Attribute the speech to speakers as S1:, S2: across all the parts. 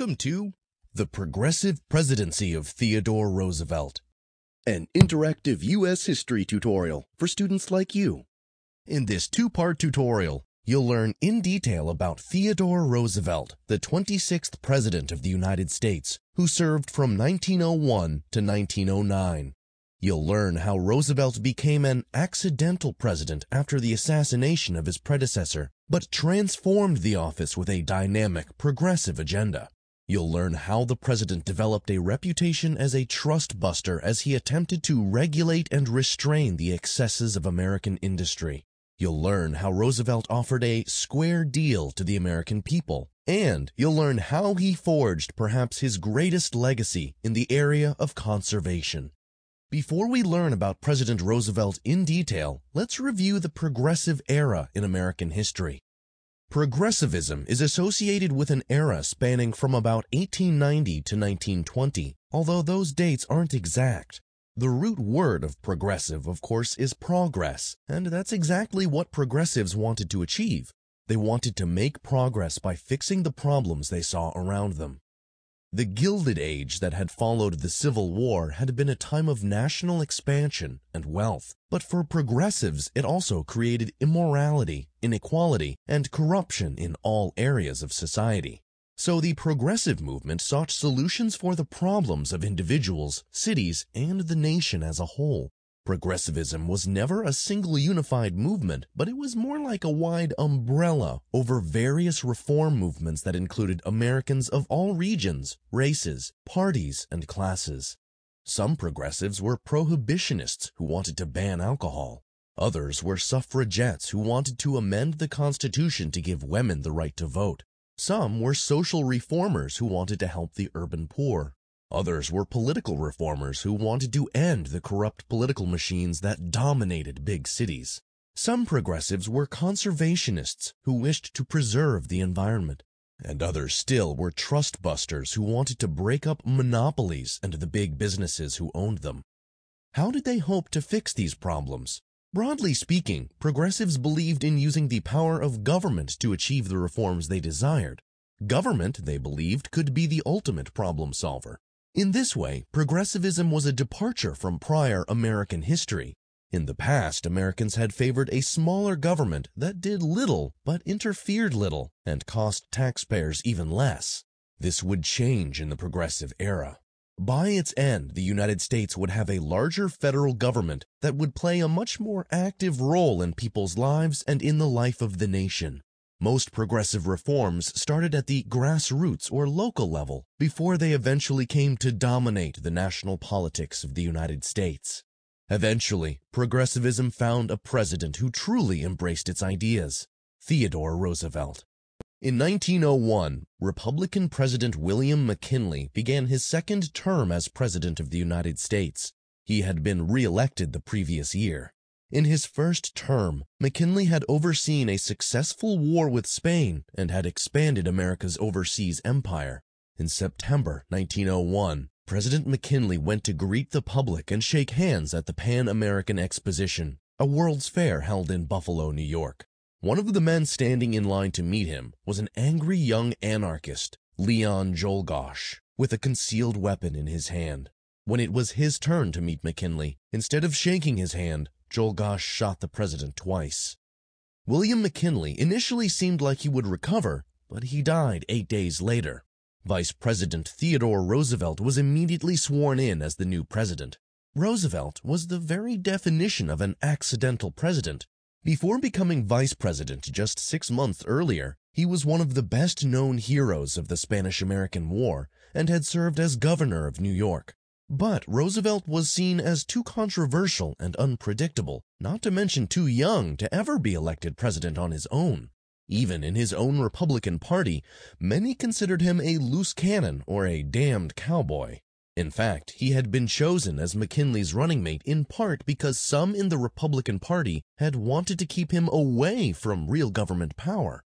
S1: Welcome to The Progressive Presidency of Theodore Roosevelt, an interactive U.S. history tutorial for students like you. In this two-part tutorial, you'll learn in detail about Theodore Roosevelt, the 26th President of the United States, who served from 1901 to 1909. You'll learn how Roosevelt became an accidental president after the assassination of his predecessor, but transformed the office with a dynamic, progressive agenda. You'll learn how the president developed a reputation as a trust buster as he attempted to regulate and restrain the excesses of American industry. You'll learn how Roosevelt offered a square deal to the American people, and you'll learn how he forged perhaps his greatest legacy in the area of conservation. Before we learn about President Roosevelt in detail, let's review the progressive era in American history. Progressivism is associated with an era spanning from about 1890 to 1920, although those dates aren't exact. The root word of progressive, of course, is progress, and that's exactly what progressives wanted to achieve. They wanted to make progress by fixing the problems they saw around them. The Gilded Age that had followed the Civil War had been a time of national expansion and wealth, but for progressives it also created immorality, inequality, and corruption in all areas of society. So the progressive movement sought solutions for the problems of individuals, cities, and the nation as a whole. Progressivism was never a single unified movement, but it was more like a wide umbrella over various reform movements that included Americans of all regions, races, parties, and classes. Some progressives were prohibitionists who wanted to ban alcohol. Others were suffragettes who wanted to amend the Constitution to give women the right to vote. Some were social reformers who wanted to help the urban poor. Others were political reformers who wanted to end the corrupt political machines that dominated big cities. Some progressives were conservationists who wished to preserve the environment. And others still were trust busters who wanted to break up monopolies and the big businesses who owned them. How did they hope to fix these problems? Broadly speaking, progressives believed in using the power of government to achieve the reforms they desired. Government, they believed, could be the ultimate problem solver. In this way, progressivism was a departure from prior American history. In the past, Americans had favored a smaller government that did little but interfered little and cost taxpayers even less. This would change in the progressive era. By its end, the United States would have a larger federal government that would play a much more active role in people's lives and in the life of the nation. Most progressive reforms started at the grassroots or local level before they eventually came to dominate the national politics of the United States. Eventually, progressivism found a president who truly embraced its ideas, Theodore Roosevelt. In 1901, Republican President William McKinley began his second term as President of the United States. He had been re-elected the previous year. In his first term, McKinley had overseen a successful war with Spain and had expanded America's overseas empire. In September 1901, President McKinley went to greet the public and shake hands at the Pan American Exposition, a World's Fair held in Buffalo, New York. One of the men standing in line to meet him was an angry young anarchist, Leon Czolgosz, with a concealed weapon in his hand. When it was his turn to meet McKinley, instead of shaking his hand, Czolgosz shot the president twice. William McKinley initially seemed like he would recover, but he died eight days later. Vice President Theodore Roosevelt was immediately sworn in as the new president. Roosevelt was the very definition of an accidental president. Before becoming vice president just six months earlier, he was one of the best known heroes of the Spanish-American War and had served as governor of New York. But Roosevelt was seen as too controversial and unpredictable, not to mention too young to ever be elected president on his own. Even in his own Republican Party, many considered him a loose cannon or a damned cowboy. In fact, he had been chosen as McKinley's running mate in part because some in the Republican Party had wanted to keep him away from real government power.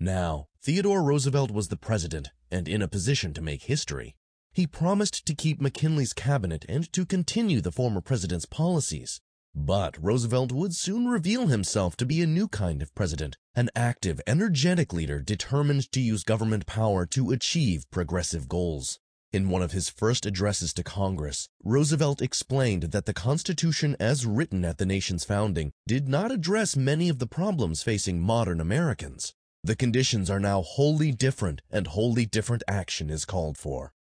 S1: Now, Theodore Roosevelt was the president and in a position to make history. He promised to keep McKinley's cabinet and to continue the former president's policies. But Roosevelt would soon reveal himself to be a new kind of president, an active, energetic leader determined to use government power to achieve progressive goals. In one of his first addresses to Congress, Roosevelt explained that the Constitution as written at the nation's founding did not address many of the problems facing modern Americans. The conditions are now wholly different and wholly different action is called for.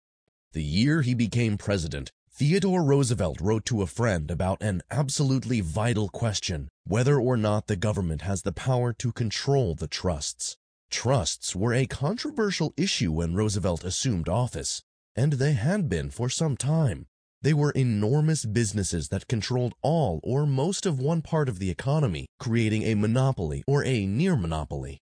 S1: The year he became president, Theodore Roosevelt wrote to a friend about an absolutely vital question, whether or not the government has the power to control the trusts. Trusts were a controversial issue when Roosevelt assumed office and they had been for some time. They were enormous businesses that controlled all or most of one part of the economy, creating a monopoly or a near monopoly.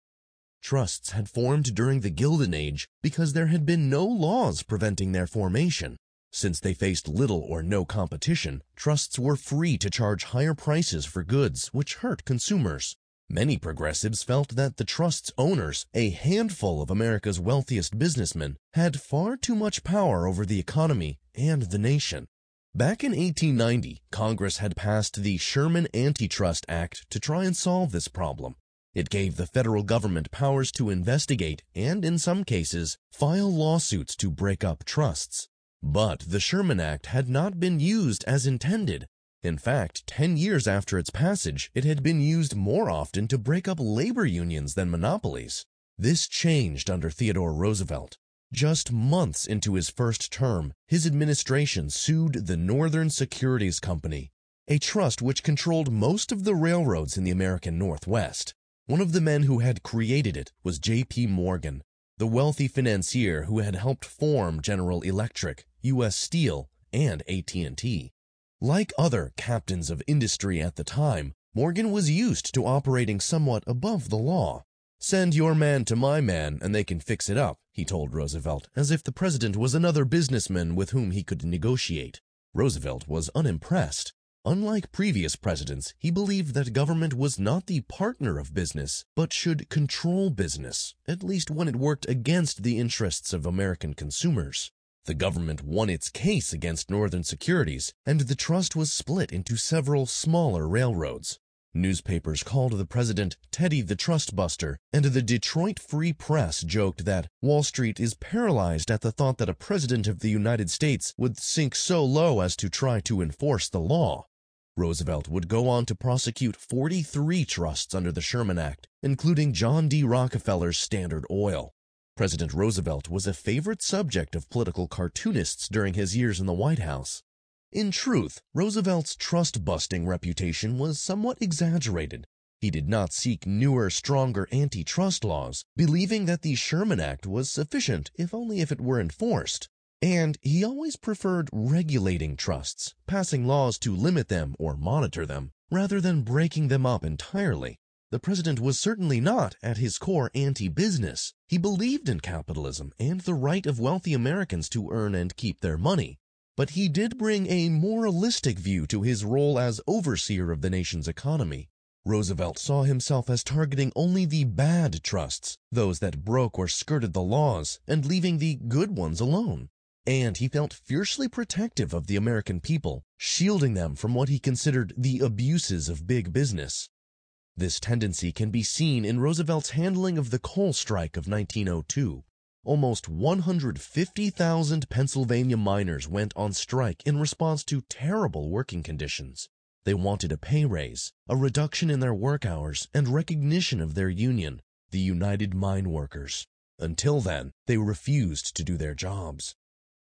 S1: Trusts had formed during the Gilded Age because there had been no laws preventing their formation. Since they faced little or no competition, trusts were free to charge higher prices for goods, which hurt consumers. Many progressives felt that the trust's owners, a handful of America's wealthiest businessmen, had far too much power over the economy and the nation. Back in 1890, Congress had passed the Sherman Antitrust Act to try and solve this problem. It gave the federal government powers to investigate and, in some cases, file lawsuits to break up trusts. But the Sherman Act had not been used as intended, in fact, 10 years after its passage, it had been used more often to break up labor unions than monopolies. This changed under Theodore Roosevelt. Just months into his first term, his administration sued the Northern Securities Company, a trust which controlled most of the railroads in the American Northwest. One of the men who had created it was J.P. Morgan, the wealthy financier who had helped form General Electric, U.S. Steel, and AT&T. Like other captains of industry at the time, Morgan was used to operating somewhat above the law. Send your man to my man and they can fix it up, he told Roosevelt, as if the president was another businessman with whom he could negotiate. Roosevelt was unimpressed. Unlike previous presidents, he believed that government was not the partner of business, but should control business, at least when it worked against the interests of American consumers. The government won its case against Northern Securities, and the trust was split into several smaller railroads. Newspapers called the president Teddy the Trust Buster, and the Detroit Free Press joked that Wall Street is paralyzed at the thought that a president of the United States would sink so low as to try to enforce the law. Roosevelt would go on to prosecute 43 trusts under the Sherman Act, including John D. Rockefeller's Standard Oil. President Roosevelt was a favorite subject of political cartoonists during his years in the White House. In truth, Roosevelt's trust-busting reputation was somewhat exaggerated. He did not seek newer, stronger antitrust laws, believing that the Sherman Act was sufficient if only if it were enforced. And he always preferred regulating trusts, passing laws to limit them or monitor them, rather than breaking them up entirely. The president was certainly not, at his core, anti-business. He believed in capitalism and the right of wealthy Americans to earn and keep their money. But he did bring a moralistic view to his role as overseer of the nation's economy. Roosevelt saw himself as targeting only the bad trusts, those that broke or skirted the laws, and leaving the good ones alone. And he felt fiercely protective of the American people, shielding them from what he considered the abuses of big business. This tendency can be seen in Roosevelt's handling of the coal strike of 1902. Almost 150,000 Pennsylvania miners went on strike in response to terrible working conditions. They wanted a pay raise, a reduction in their work hours, and recognition of their union, the United Mine Workers. Until then, they refused to do their jobs.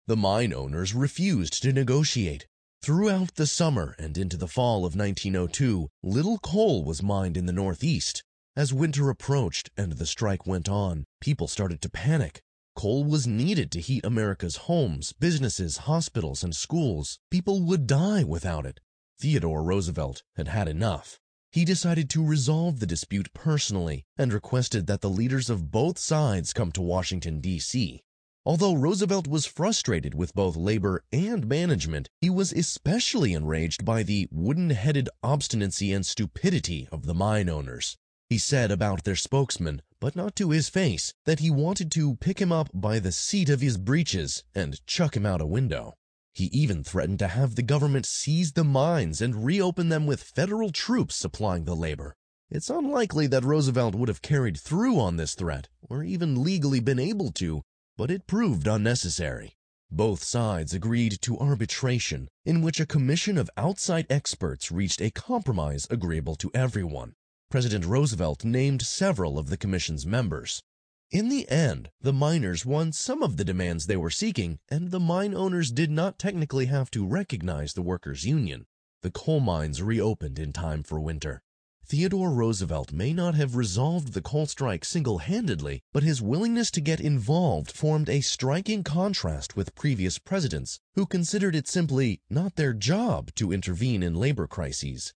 S1: The mine owners refused to negotiate, Throughout the summer and into the fall of 1902, little coal was mined in the Northeast. As winter approached and the strike went on, people started to panic. Coal was needed to heat America's homes, businesses, hospitals, and schools. People would die without it. Theodore Roosevelt had had enough. He decided to resolve the dispute personally and requested that the leaders of both sides come to Washington, D.C. Although Roosevelt was frustrated with both labor and management, he was especially enraged by the wooden-headed obstinacy and stupidity of the mine owners. He said about their spokesman, but not to his face, that he wanted to pick him up by the seat of his breeches and chuck him out a window. He even threatened to have the government seize the mines and reopen them with federal troops supplying the labor. It's unlikely that Roosevelt would have carried through on this threat, or even legally been able to, but it proved unnecessary. Both sides agreed to arbitration, in which a commission of outside experts reached a compromise agreeable to everyone. President Roosevelt named several of the commission's members. In the end, the miners won some of the demands they were seeking, and the mine owners did not technically have to recognize the workers' union. The coal mines reopened in time for winter. Theodore Roosevelt may not have resolved the coal strike single-handedly, but his willingness to get involved formed a striking contrast with previous presidents who considered it simply not their job to intervene in labor crises.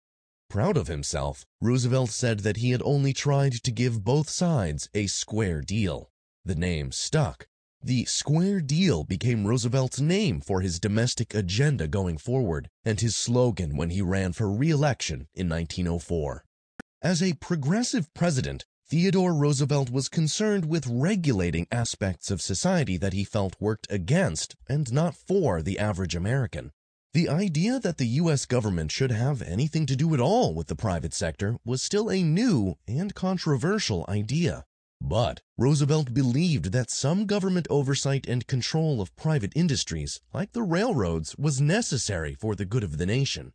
S1: Proud of himself, Roosevelt said that he had only tried to give both sides a square deal. The name stuck. The Square Deal became Roosevelt's name for his domestic agenda going forward and his slogan when he ran for re-election in 1904. As a progressive president, Theodore Roosevelt was concerned with regulating aspects of society that he felt worked against and not for the average American. The idea that the U.S. government should have anything to do at all with the private sector was still a new and controversial idea. But Roosevelt believed that some government oversight and control of private industries, like the railroads, was necessary for the good of the nation.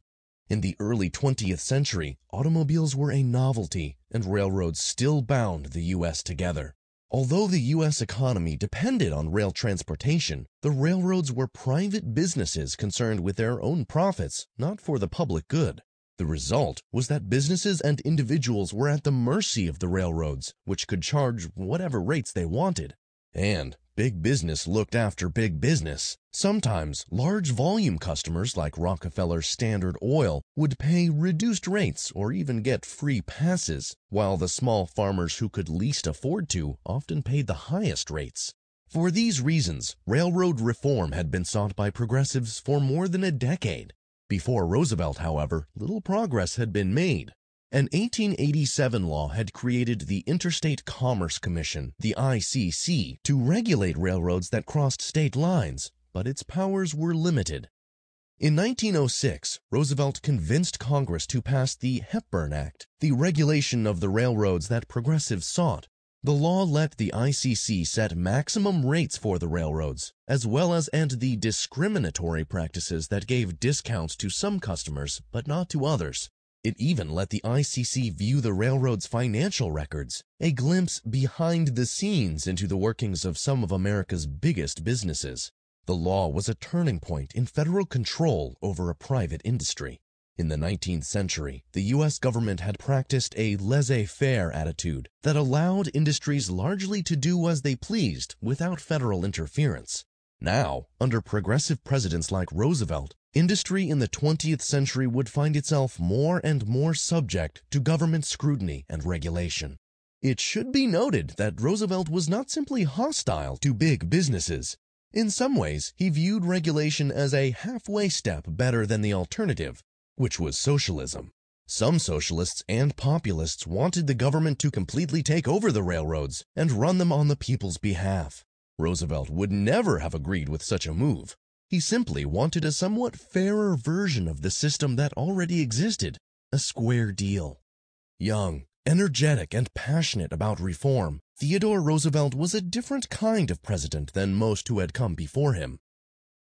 S1: In the early 20th century, automobiles were a novelty, and railroads still bound the U.S. together. Although the U.S. economy depended on rail transportation, the railroads were private businesses concerned with their own profits, not for the public good. The result was that businesses and individuals were at the mercy of the railroads, which could charge whatever rates they wanted. And big business looked after big business. Sometimes large volume customers like Rockefeller Standard Oil would pay reduced rates or even get free passes, while the small farmers who could least afford to often paid the highest rates. For these reasons, railroad reform had been sought by progressives for more than a decade. Before Roosevelt, however, little progress had been made. An 1887 law had created the Interstate Commerce Commission, the ICC, to regulate railroads that crossed state lines, but its powers were limited. In 1906, Roosevelt convinced Congress to pass the Hepburn Act, the regulation of the railroads that progressives sought. The law let the ICC set maximum rates for the railroads, as well as end the discriminatory practices that gave discounts to some customers but not to others. It even let the ICC view the railroad's financial records, a glimpse behind the scenes into the workings of some of America's biggest businesses. The law was a turning point in federal control over a private industry. In the 19th century, the U.S. government had practiced a laissez-faire attitude that allowed industries largely to do as they pleased without federal interference. Now, under progressive presidents like Roosevelt, industry in the 20th century would find itself more and more subject to government scrutiny and regulation. It should be noted that Roosevelt was not simply hostile to big businesses. In some ways, he viewed regulation as a halfway step better than the alternative, which was socialism. Some socialists and populists wanted the government to completely take over the railroads and run them on the people's behalf. Roosevelt would never have agreed with such a move. He simply wanted a somewhat fairer version of the system that already existed, a square deal. Young, energetic, and passionate about reform, Theodore Roosevelt was a different kind of president than most who had come before him.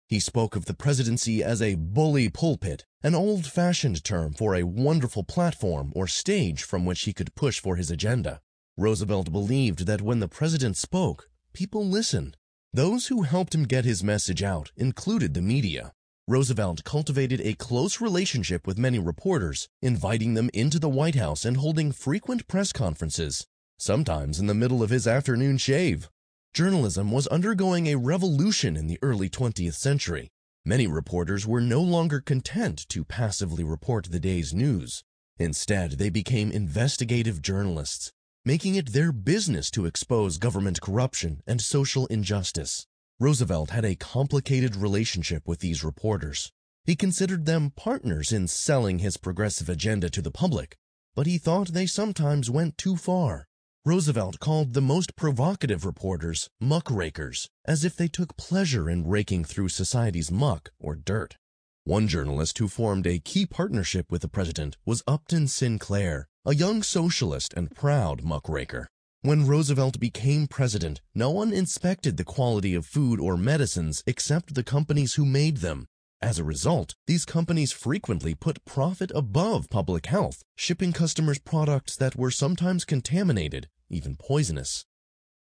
S1: He spoke of the presidency as a bully pulpit, an old-fashioned term for a wonderful platform or stage from which he could push for his agenda. Roosevelt believed that when the president spoke, people listened. Those who helped him get his message out included the media. Roosevelt cultivated a close relationship with many reporters, inviting them into the White House and holding frequent press conferences, sometimes in the middle of his afternoon shave. Journalism was undergoing a revolution in the early 20th century. Many reporters were no longer content to passively report the day's news. Instead, they became investigative journalists, making it their business to expose government corruption and social injustice. Roosevelt had a complicated relationship with these reporters. He considered them partners in selling his progressive agenda to the public, but he thought they sometimes went too far. Roosevelt called the most provocative reporters muckrakers, as if they took pleasure in raking through society's muck or dirt. One journalist who formed a key partnership with the president was Upton Sinclair, a young socialist and proud muckraker. When Roosevelt became president, no one inspected the quality of food or medicines except the companies who made them. As a result, these companies frequently put profit above public health, shipping customers products that were sometimes contaminated, even poisonous.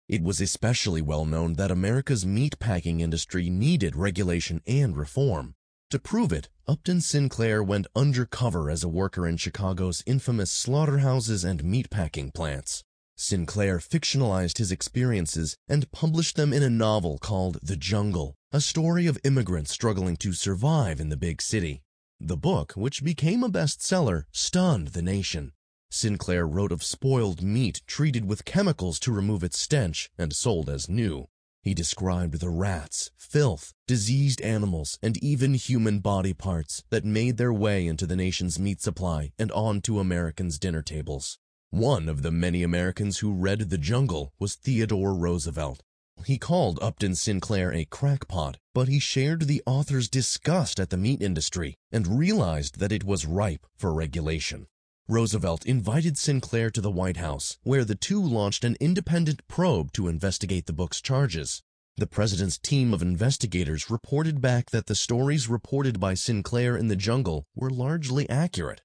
S1: It was especially well known that America's meatpacking industry needed regulation and reform. To prove it, Upton Sinclair went undercover as a worker in Chicago's infamous slaughterhouses and meatpacking plants. Sinclair fictionalized his experiences and published them in a novel called The Jungle, a story of immigrants struggling to survive in the big city. The book, which became a bestseller, stunned the nation. Sinclair wrote of spoiled meat treated with chemicals to remove its stench and sold as new. He described the rats, filth, diseased animals, and even human body parts that made their way into the nation's meat supply and onto Americans' dinner tables. One of the many Americans who read The Jungle was Theodore Roosevelt. He called Upton Sinclair a crackpot, but he shared the author's disgust at the meat industry and realized that it was ripe for regulation. Roosevelt invited Sinclair to the White House, where the two launched an independent probe to investigate the book's charges. The president's team of investigators reported back that the stories reported by Sinclair in the jungle were largely accurate.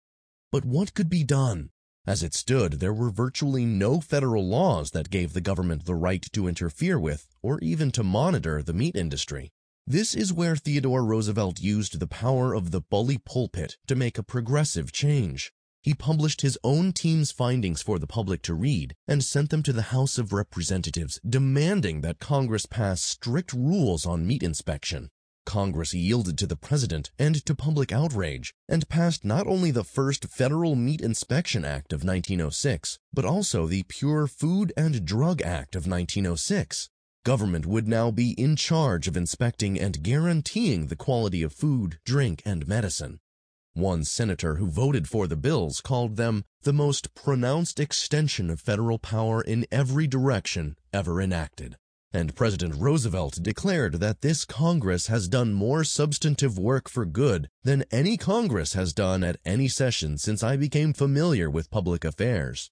S1: But what could be done? As it stood, there were virtually no federal laws that gave the government the right to interfere with or even to monitor the meat industry. This is where Theodore Roosevelt used the power of the bully pulpit to make a progressive change. He published his own team's findings for the public to read and sent them to the House of Representatives, demanding that Congress pass strict rules on meat inspection. Congress yielded to the president and to public outrage and passed not only the first Federal Meat Inspection Act of 1906, but also the Pure Food and Drug Act of 1906. Government would now be in charge of inspecting and guaranteeing the quality of food, drink, and medicine. One senator who voted for the bills called them the most pronounced extension of federal power in every direction ever enacted and President Roosevelt declared that this Congress has done more substantive work for good than any Congress has done at any session since I became familiar with public affairs.